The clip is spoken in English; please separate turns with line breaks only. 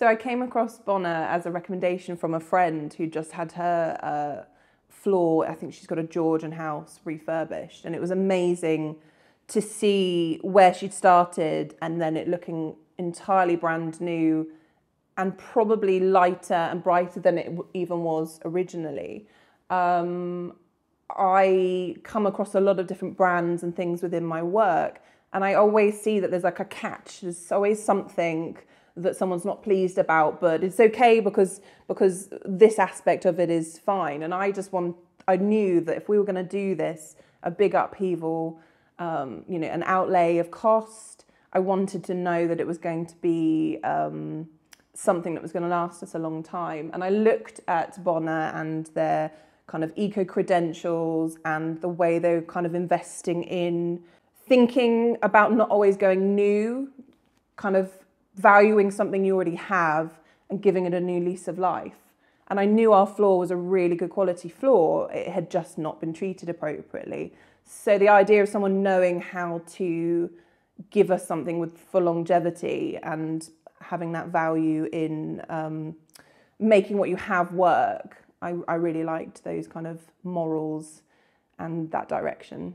So I came across Bona as a recommendation from a friend who just had her uh, floor. I think she's got a Georgian house refurbished, and it was amazing to see where she'd started and then it looking entirely brand new and probably lighter and brighter than it even was originally. Um, I come across a lot of different brands and things within my work, and I always see that there's like a catch. There's always something that someone's not pleased about, but it's okay because because this aspect of it is fine. And I just want I knew that if we were going to do this, a big upheaval, um, you know, an outlay of cost, I wanted to know that it was going to be um, something that was going to last us a long time. And I looked at Bona and their kind of eco credentials and the way they're kind of investing in thinking about not always going new, kind of valuing something you already have and giving it a new lease of life. And I knew our floor was a really good quality floor. It had just not been treated appropriately. So the idea of someone knowing how to give us something with for longevity and having that value in um, making what you have work, I, I really liked those kind of morals and that direction.